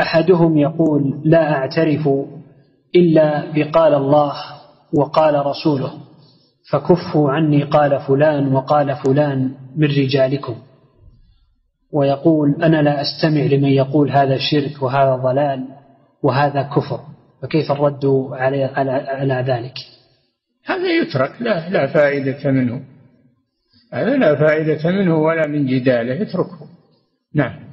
أحدهم يقول لا أعترف إلا بقال الله وقال رسوله فكفوا عني قال فلان وقال فلان من رجالكم. ويقول أنا لا أستمع لمن يقول هذا شرك وهذا ضلال وهذا كفر فكيف الرد على, على, على ذلك؟ هذا يترك لا, لا فائدة منه. هذا لا فائدة منه ولا من جداله اتركه نعم.